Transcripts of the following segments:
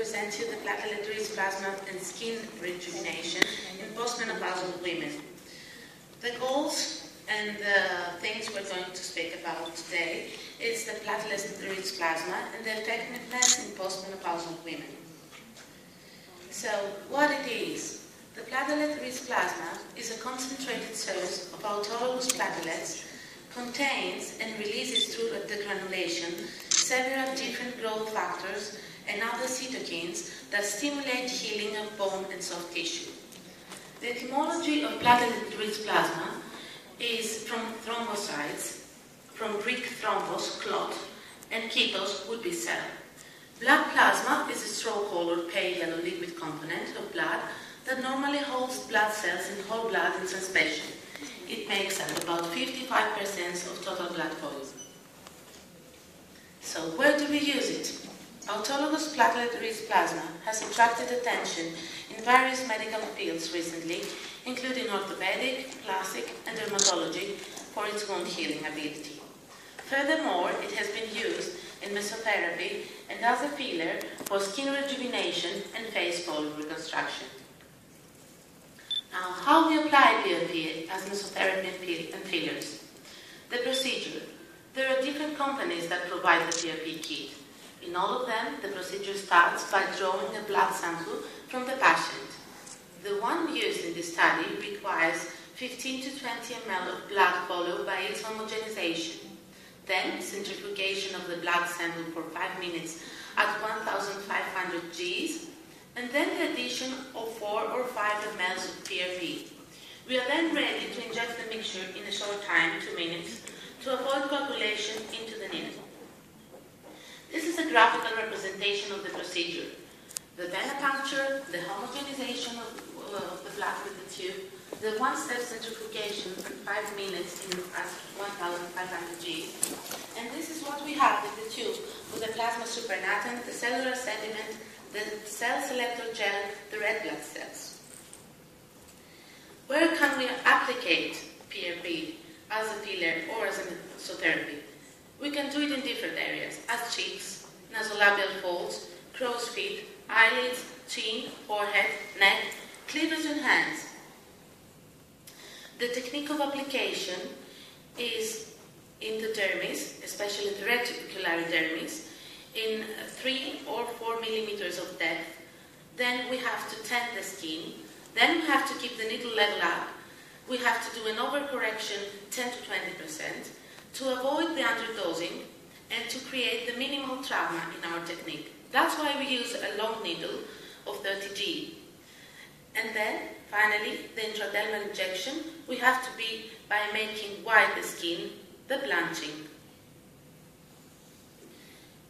present you the platelet-rich plasma and skin rejuvenation in postmenopausal women. The goals and the things we're going to speak about today is the platelet-rich plasma and the effectiveness in postmenopausal women. So, what it is? The platelet-rich plasma is a concentrated source of autologous platelets, contains and releases through degranulation several different growth factors and other cytokines that stimulate healing of bone and soft tissue. The etymology of platelet-rich plasma is from thrombocytes, from Greek thrombos, clot, and kytos would be cell. Blood plasma is a straw-colored pale yellow liquid component of blood that normally holds blood cells in whole blood in suspension. It makes up about 55% of total blood volume. So where do we use it? Autologous platelet-rich plasma has attracted attention in various medical fields recently, including orthopedic, plastic, and dermatology for its wound healing ability. Furthermore, it has been used in mesotherapy and as a filler for skin rejuvenation and face volume reconstruction. Now, how we apply PRP as mesotherapy and fillers? The procedure. There are different companies that provide the PRP kit. In all of them, the procedure starts by drawing a blood sample from the patient. The one used in this study requires 15 to 20 ml of blood followed by its homogenization. Then, centrifugation of the blood sample for 5 minutes at 1500 Gs, and then the addition of 4 or 5 ml of PRP. We are then ready to inject the mixture in a short time, 2 minutes, to avoid coagulation into the needle. A graphical representation of the procedure. The venipuncture, the homogenization of, uh, of the blood with the tube, the one-step centrifugation in 5 minutes in at 1500 G. And this is what we have with the tube, with the plasma supernatant, the cellular sediment, the cell selector gel, the red blood cells. Where can we applicate PRP as a filler or as a mesotherapy? We can do it in different areas, as cheeks, nasolabial folds, crow's feet, eyelids, chin, forehead, neck, cleavage and hands. The technique of application is in the dermis, especially the reticular dermis, in 3 or 4 millimeters of depth. Then we have to tend the skin. Then we have to keep the needle level up. We have to do an overcorrection 10 to 20 percent to avoid the underdosing and to create the minimal trauma in our technique. That's why we use a long needle of 30G. And then, finally, the intradermal injection, we have to be by making white the skin, the blanching.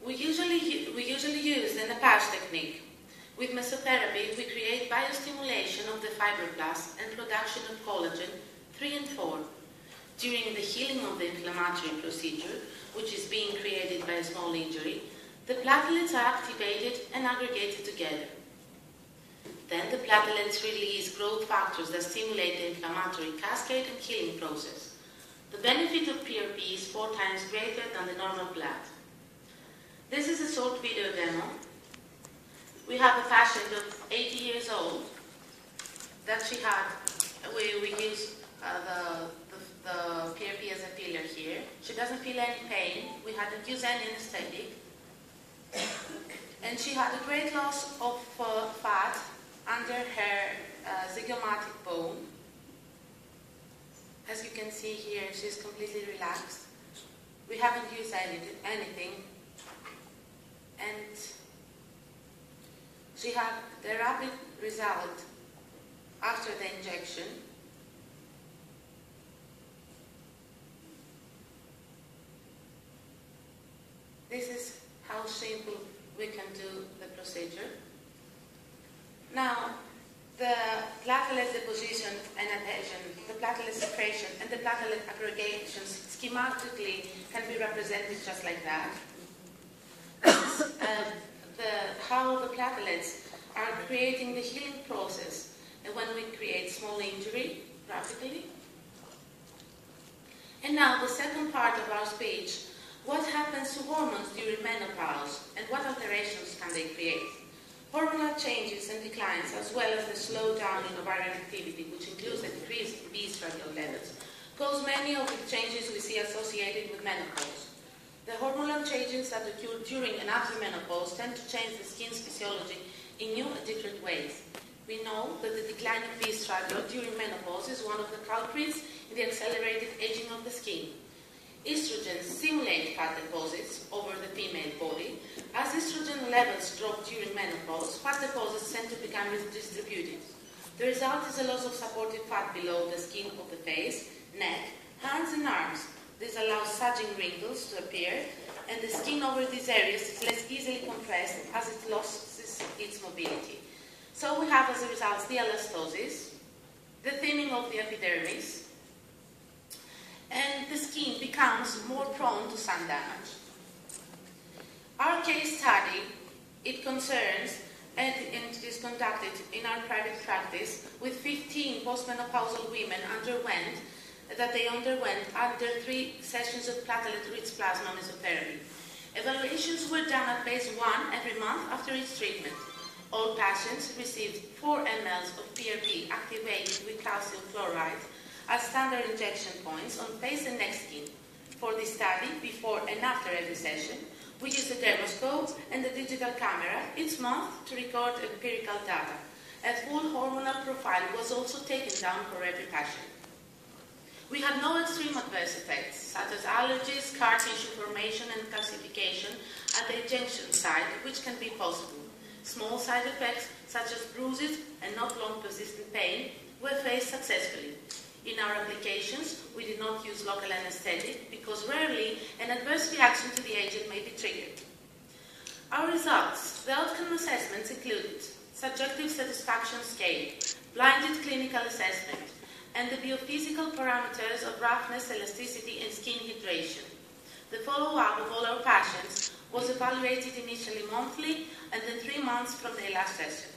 We usually, we usually use the Nappage technique. With mesotherapy, we create biostimulation of the fibroblasts and production of collagen 3 and 4 during the healing of the inflammatory procedure, which is being created by a small injury, the platelets are activated and aggregated together. Then the platelets release growth factors that stimulate the inflammatory cascade and healing process. The benefit of PRP is four times greater than the normal blood. This is a short video demo. We have a patient of 80 years old that she had, we, we use uh, the the PRP as a filler here. She doesn't feel any pain. We hadn't used any anesthetic. and she had a great loss of uh, fat under her uh, zygomatic bone. As you can see here, she's completely relaxed. We haven't used any, anything. And she had the rapid result after the injection This is how simple we can do the procedure. Now, the platelet deposition and adhesion, the platelet secretion, and the platelet aggregations schematically can be represented just like that. uh, the, how the platelets are creating the healing process when we create small injury rapidly. And now the second part of our speech what happens to hormones during menopause and what alterations can they create? Hormonal changes and declines, as well as the slowdown in ovarian activity, which includes a decrease in estradiol levels, cause many of the changes we see associated with menopause. The hormonal changes that occur during and after menopause tend to change the skin's physiology in new and different ways. We know that the decline of estradiol during menopause is one of the culprits in the accelerated aging of the skin. Estrogens stimulate fat deposits over the female body. As estrogen levels drop during menopause, fat deposits tend to become redistributed. The result is a loss of supportive fat below the skin of the face, neck, hands, and arms. This allows sagging wrinkles to appear, and the skin over these areas is less easily compressed as it loses its mobility. So we have, as a result, the elastosis, the thinning of the epidermis, and the skin becomes more prone to sun damage. Our case study, it concerns and, it is conducted in our private practice with 15 postmenopausal women underwent that they underwent under three sessions of platelet-rich plasma mesotherapy. Evaluations were done at base 1 every month after each treatment. All patients received 4 ml of PRP activated with calcium chloride as standard injection points on face and neck skin. For this study, before and after every session, we use a dermoscope and a digital camera each month to record empirical data. A full hormonal profile was also taken down for every patient. We had no extreme adverse effects, such as allergies, scar tissue formation, and calcification at the injection site, which can be possible. Small side effects, such as bruises and not long persistent pain, were faced successfully. In our applications, we did not use local anesthetic because rarely an adverse reaction to the agent may be triggered. Our results, the outcome assessments included subjective satisfaction scale, blinded clinical assessment, and the biophysical parameters of roughness, elasticity, and skin hydration. The follow-up of all our patients was evaluated initially monthly and then three months from their last session.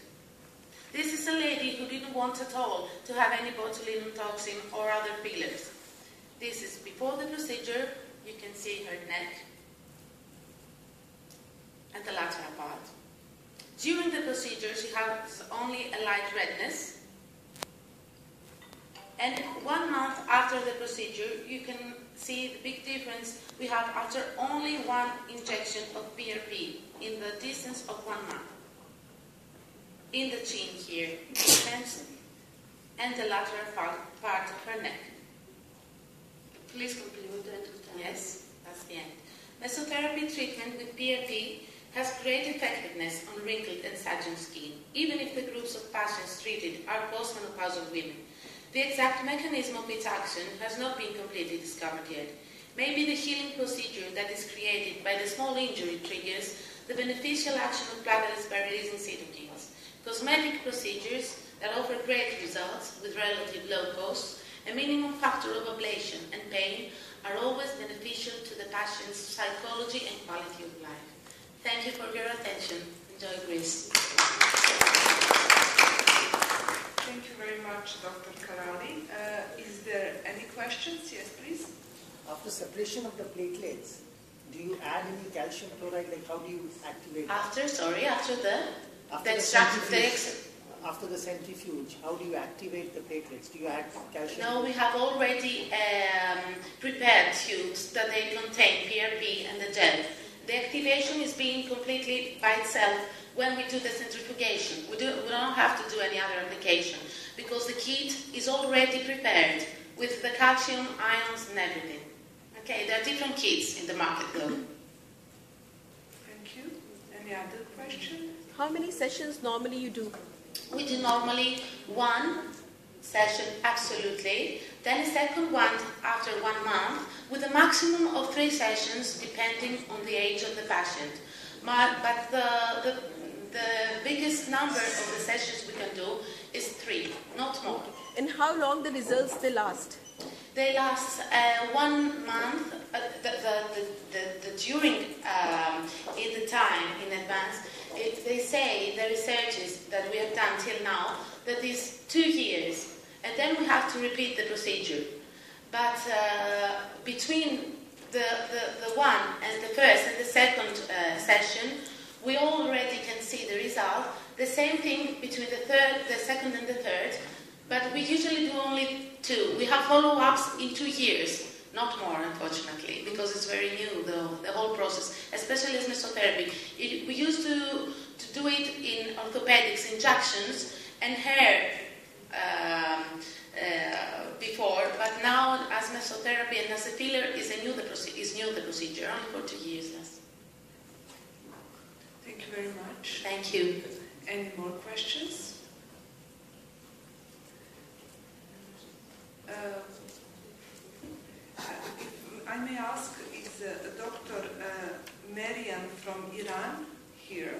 This is a lady who didn't want at all to have any botulinum toxin or other fillers. This is before the procedure. You can see her neck and the lateral part. During the procedure, she has only a light redness. And one month after the procedure, you can see the big difference we have after only one injection of PRP in the distance of one month in the chin here, and the lateral part, part of her neck. Please conclude. Yes, that's the end. Mesotherapy treatment with PRP has great effectiveness on wrinkled and sagging skin, even if the groups of patients treated are postmenopausal women. The exact mechanism of its action has not been completely discovered yet. Maybe the healing procedure that is created by the small injury triggers the beneficial action of platelets by releasing cytokines. Cosmetic procedures that offer great results with relative low costs, a minimum factor of ablation and pain are always beneficial to the patient's psychology and quality of life. Thank you for your attention. Enjoy Greece. Thank you very much, Dr. Karali. Uh, is there any questions? Yes, please. After separation of the platelets, do you add any calcium chloride? Like how do you activate? After, sorry, after the after the the extract after the centrifuge, how do you activate the platelets? Do you add calcium? No, we have already um, prepared tubes that they contain PRP and the gel. The activation is being completely by itself when we do the centrifugation. We, do, we don't have to do any other application because the kit is already prepared with the calcium ions and everything. Okay, there are different kits in the market though. Thank you. Any other question? How many sessions normally you do? We do normally one session, absolutely, then a second one after one month, with a maximum of three sessions depending on the age of the patient. But, but the, the, the biggest number of the sessions we can do is three, not more. And how long the results they last? They last uh, one month. Uh, the, the, the, the, during um, in the time in advance, they say the researches that we have done till now that is two years, and then we have to repeat the procedure. But uh, between the, the, the one and the first and the second uh, session, we already can see the result. The same thing between the third, the second, and the third, but we usually do only two. We have follow-ups in two years, not more, unfortunately, because it's very new, the, the whole process, especially as mesotherapy. It, we used to, to do it in orthopedics, injections, and hair um, uh, before, but now as mesotherapy and as a filler is a new the is new the procedure, only for two years. Yes. Thank you very much. Thank you. Any more questions? Uh, I may ask, is uh, Dr. Uh, Marian from Iran here?